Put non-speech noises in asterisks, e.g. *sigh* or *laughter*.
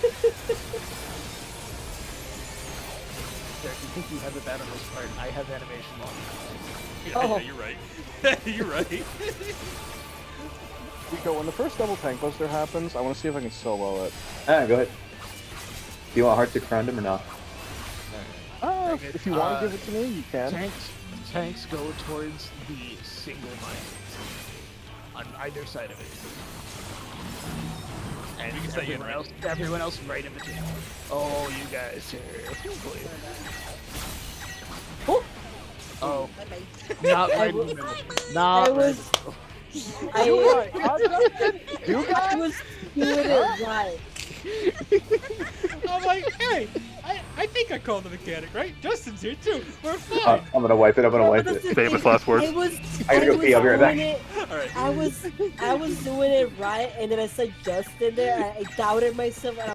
Derek, you think you have it bad on this part? I have animation long. Yeah, Oh. yeah, you're right. *laughs* you're right. we go when the first double tank buster happens, I want to see if I can solo it. Ah, go ahead. Do you want Heart to crown him or not? Ah, Dang if you want Uh, to give it to me, you can. Tanks, tanks go towards the single mine on either side of it. And You everyone else, everyone else right in between. Oh, you guys are. Oh. Oh, not right in the middle. Not I right was, in I, You *laughs* I was doing it right. I'm like, hey, I, I think I called the mechanic, right? Justin's here too. We're Uh, fine. I'm gonna wipe it. I'm gonna No, wipe it. the Famous last words. I was, I gotta go pee, I'll be right back. doing it- All right. I was, I was doing it right, and then I said Justin there. I, I doubted myself, and